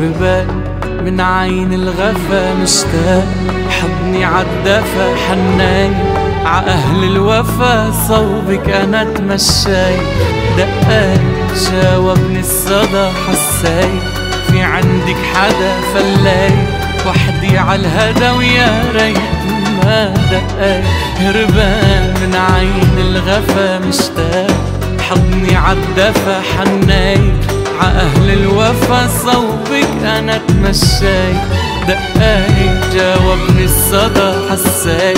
هربان من عين الغفا مشتاق حضني عالدفا حناي ع أهل الوفا صوبك أنا تمشاي. دقاي جاوبني الصدى حساي. في عندك حدا فلاي. وحدي عالهدى ويا ريت ما دقاي هربان من عين الغفا مشتاق حضني عالدفا حناي. ع أهل الوفا صوبك أنا تمشاي دقاي جاوبني الصدى حساي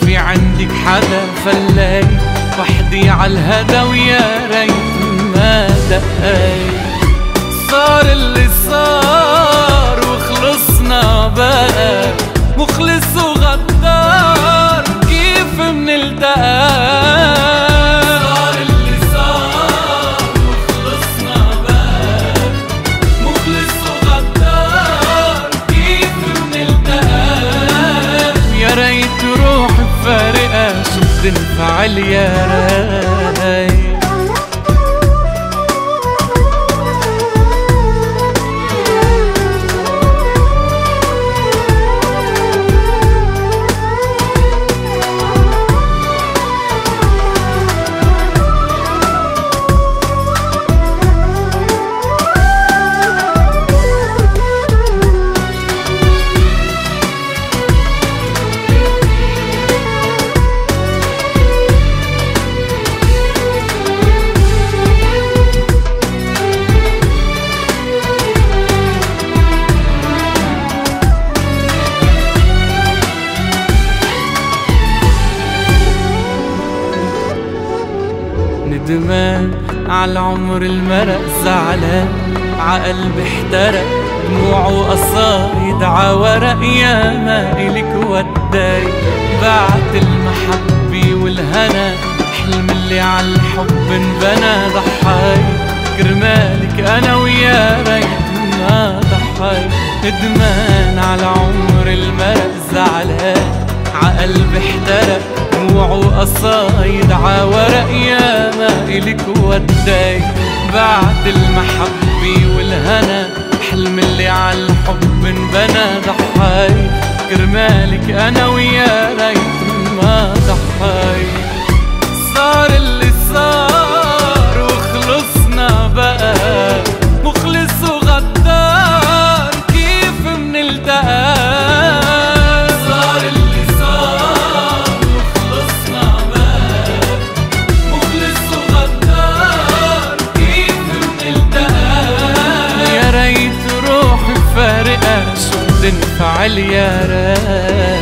في عندك حدا فلاي وحدي عالهدى ويا ريت ما دقاي صار اللي صار وخلصنا بقى. مخلص وغدار بتنفعل يا ريت ندمان عالعمر المرق زعلان. عقلبي احترق دموع وقصايد عورق يا ما إلك وداي. بعت المحبة والهنا حلم اللي عالحب انبنى ضحاي. كرمالك أنا ويا ريت ما ضحاي. ندمان على عمر المرق زعلان. عقلبي احترق دموع وقصايد عورق ما إلك وداي بعد المحبة والهنا حلم اللي عالحب انبنى ضحاي. كرمالك أنا ويا ريت على اليران